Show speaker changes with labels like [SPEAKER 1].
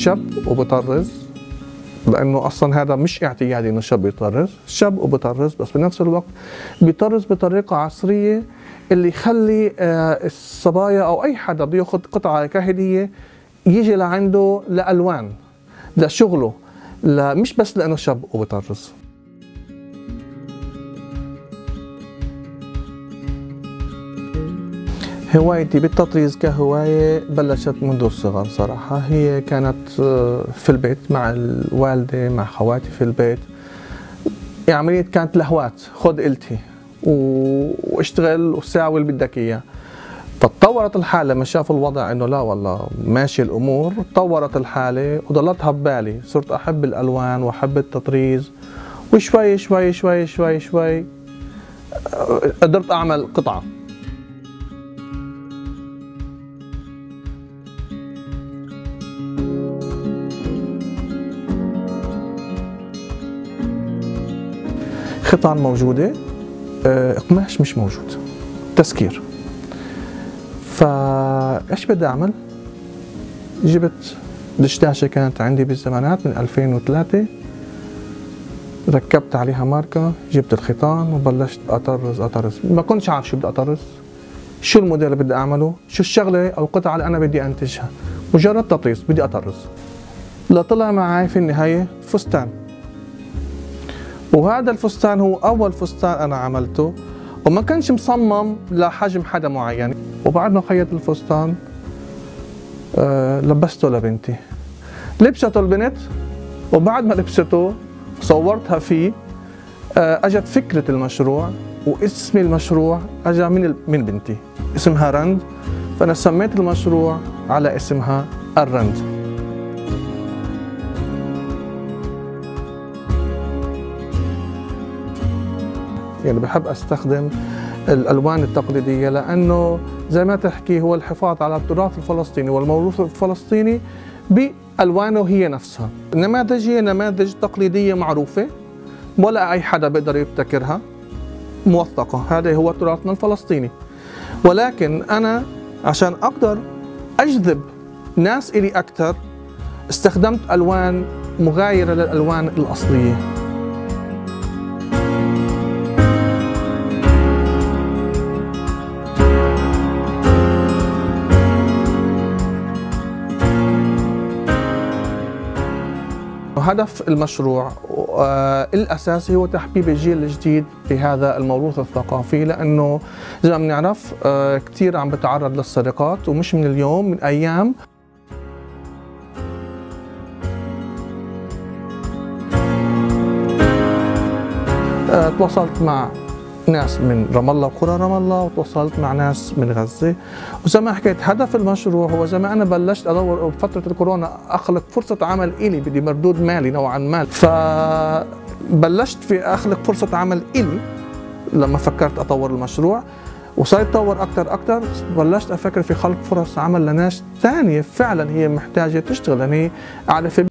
[SPEAKER 1] شاب وبطرز لأنه أصلا هذا مش اعتيادي إنه شاب يطرز شاب وبطرز بس بنفس الوقت بيطرز بطريقة عصرية اللي يخلي آه، الصبايا أو أي حدا بياخذ قطعة كهديه يجي لعنده لألوان لشغله مش بس لأنه شاب وبطرز. هوايتي بالتطريز كهواية بلشت منذ الصغر صراحة. هي كانت آه، في البيت مع الوالدة مع خواتي في البيت. يعني عملية كانت لهوات خذ إلتي واشتغل وساوي اللي بدك إياه. فتطورت الحالة لما شافوا الوضع إنه لا والله ماشي الأمور. تطورت الحالة وضلتها ببالي. صرت أحب الألوان وأحب التطريز. وشوي شوي شوي شوي شوي آه، قدرت أعمل قطعة. قطع موجودة آه، قماش مش موجود تسكير. فايش بدي أعمل؟ جبت دشداشة كانت عندي بالزمانات من 2003 ركبت عليها ماركة جبت الخيطان وبلشت أطرز أطرز. ما كنتش عارف شو بدي أطرز. شو الموديل اللي بدي أعمله؟ شو الشغلة أو القطعة اللي أنا بدي أنتجها؟ مجرد تطريز بدي أطرز. لطلع معي في النهاية فستان. وهذا الفستان هو أول فستان أنا عملته وما كانش مصمم لحجم حدا معين. وبعد ما خيط الفستان آه لبسته لبنتي. لبسته البنت وبعد ما لبسته صورتها فيه. آه أجت فكرة المشروع واسم المشروع اجى من من بنتي. اسمها رند. فأنا سميت المشروع على اسمها الرند. يعني بحب أستخدم الألوان التقليدية لأنه زي ما تحكي هو الحفاظ على التراث الفلسطيني والموروث الفلسطيني بألوانه هي نفسها. النماذج هي نماذج تقليدية معروفة ولا أي حدا بيقدر يبتكرها موثقة. هذا هو تراثنا الفلسطيني. ولكن أنا عشان أقدر أجذب ناس إلي أكثر استخدمت ألوان مغايرة للألوان الأصلية. هدف المشروع آه، الأساسي هو تحبيب الجيل الجديد بهذا الموروث الثقافي لأنه زي ما بنعرف آه، كثير عم بتعرض للسرقات ومش من اليوم من أيام. آه، تواصلت مع ناس من رام الله وقرى رام الله وتواصلت مع ناس من غزة. وزي ما حكيت هدف المشروع هو زي ما أنا بلشت أدور بفترة الكورونا أخلق فرصة عمل إلي بدي مردود مالي نوعا ما. فبلشت في أخلق فرصة عمل إلي لما فكرت أطور المشروع. وصار يتطور أكثر أكثر بلشت أفكر في خلق فرص عمل لناس ثانية فعلا هي محتاجة تشتغل. يعني قاعدة في